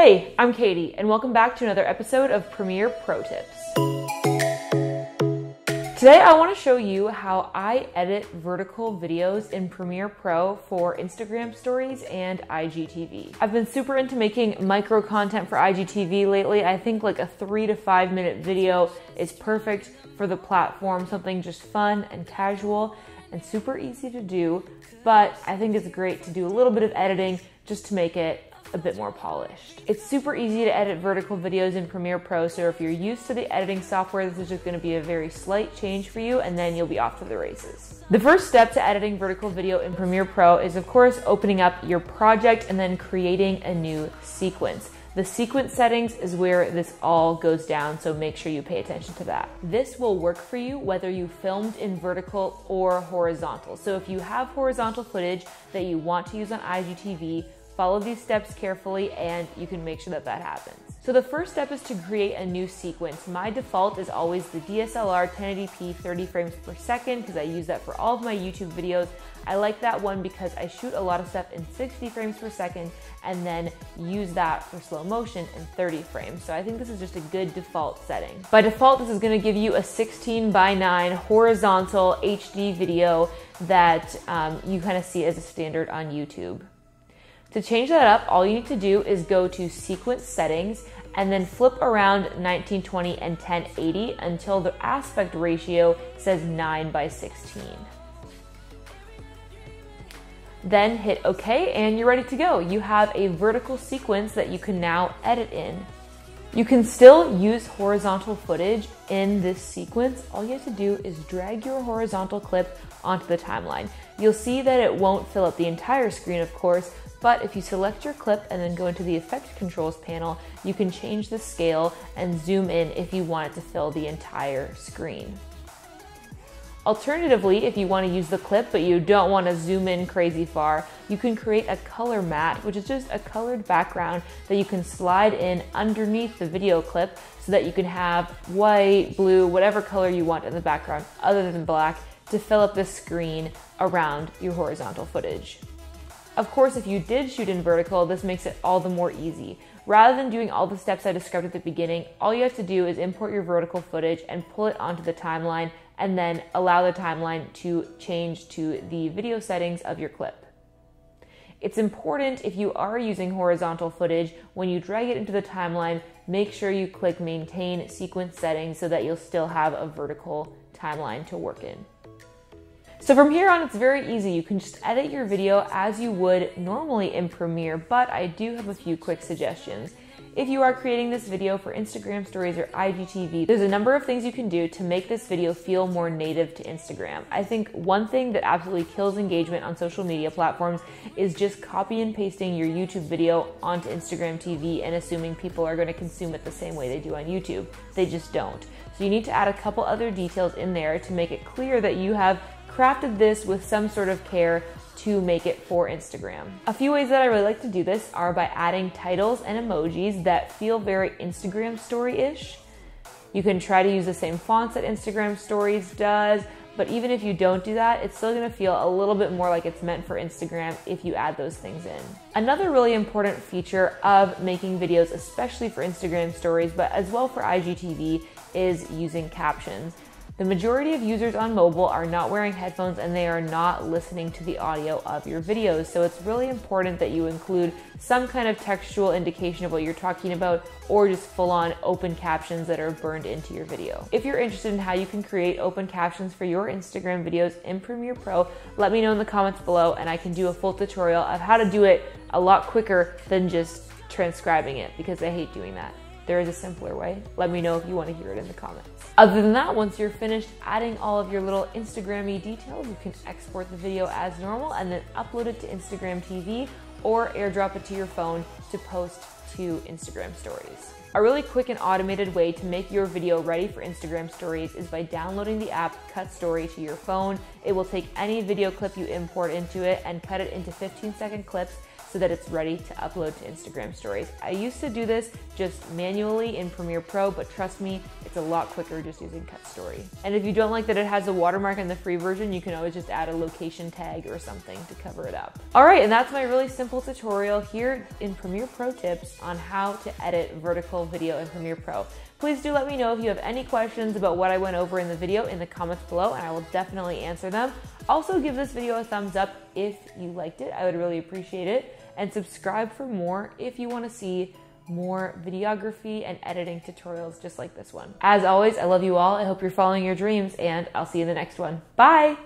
Hey, I'm Katie, and welcome back to another episode of Premiere Pro Tips. Today, I want to show you how I edit vertical videos in Premiere Pro for Instagram stories and IGTV. I've been super into making micro content for IGTV lately. I think like a three to five minute video is perfect for the platform, something just fun and casual and super easy to do. But I think it's great to do a little bit of editing just to make it a bit more polished. It's super easy to edit vertical videos in Premiere Pro, so if you're used to the editing software, this is just gonna be a very slight change for you, and then you'll be off to the races. The first step to editing vertical video in Premiere Pro is, of course, opening up your project and then creating a new sequence. The sequence settings is where this all goes down, so make sure you pay attention to that. This will work for you whether you filmed in vertical or horizontal. So if you have horizontal footage that you want to use on IGTV, Follow these steps carefully and you can make sure that that happens. So the first step is to create a new sequence. My default is always the DSLR 1080p 30 frames per second because I use that for all of my YouTube videos. I like that one because I shoot a lot of stuff in 60 frames per second and then use that for slow motion in 30 frames. So I think this is just a good default setting. By default, this is gonna give you a 16 by 9 horizontal HD video that um, you kind of see as a standard on YouTube. To change that up, all you need to do is go to sequence settings and then flip around 1920 and 1080 until the aspect ratio says 9 by 16. Then hit OK and you're ready to go. You have a vertical sequence that you can now edit in. You can still use horizontal footage in this sequence. All you have to do is drag your horizontal clip onto the timeline. You'll see that it won't fill up the entire screen, of course, but if you select your clip and then go into the effect controls panel, you can change the scale and zoom in if you want it to fill the entire screen. Alternatively, if you want to use the clip but you don't want to zoom in crazy far, you can create a color matte, which is just a colored background that you can slide in underneath the video clip so that you can have white, blue, whatever color you want in the background other than black to fill up the screen around your horizontal footage. Of course, if you did shoot in vertical, this makes it all the more easy. Rather than doing all the steps I described at the beginning, all you have to do is import your vertical footage and pull it onto the timeline and then allow the timeline to change to the video settings of your clip. It's important if you are using horizontal footage, when you drag it into the timeline, make sure you click maintain sequence settings so that you'll still have a vertical timeline to work in. So from here on, it's very easy. You can just edit your video as you would normally in Premiere, but I do have a few quick suggestions. If you are creating this video for Instagram stories or IGTV, there's a number of things you can do to make this video feel more native to Instagram. I think one thing that absolutely kills engagement on social media platforms is just copy and pasting your YouTube video onto Instagram TV and assuming people are going to consume it the same way they do on YouTube. They just don't. So you need to add a couple other details in there to make it clear that you have crafted this with some sort of care to make it for Instagram. A few ways that I really like to do this are by adding titles and emojis that feel very Instagram story-ish. You can try to use the same fonts that Instagram stories does, but even if you don't do that, it's still gonna feel a little bit more like it's meant for Instagram if you add those things in. Another really important feature of making videos, especially for Instagram stories, but as well for IGTV, is using captions. The majority of users on mobile are not wearing headphones and they are not listening to the audio of your videos. So it's really important that you include some kind of textual indication of what you're talking about or just full on open captions that are burned into your video. If you're interested in how you can create open captions for your Instagram videos in Premiere Pro, let me know in the comments below and I can do a full tutorial of how to do it a lot quicker than just transcribing it because I hate doing that there is a simpler way. Let me know if you want to hear it in the comments. Other than that, once you're finished adding all of your little Instagram-y details, you can export the video as normal and then upload it to Instagram TV or airdrop it to your phone to post to Instagram stories. A really quick and automated way to make your video ready for Instagram stories is by downloading the app Cut Story to your phone. It will take any video clip you import into it and cut it into 15 second clips so that it's ready to upload to Instagram stories. I used to do this just manually in Premiere Pro, but trust me, it's a lot quicker just using Cut Story. And if you don't like that it has a watermark in the free version, you can always just add a location tag or something to cover it up. All right, and that's my really simple tutorial here in Premiere Pro tips on how to edit vertical video in Premiere Pro. Please do let me know if you have any questions about what I went over in the video in the comments below and I will definitely answer them. Also give this video a thumbs up if you liked it. I would really appreciate it. And subscribe for more if you want to see more videography and editing tutorials just like this one. As always, I love you all. I hope you're following your dreams and I'll see you in the next one. Bye!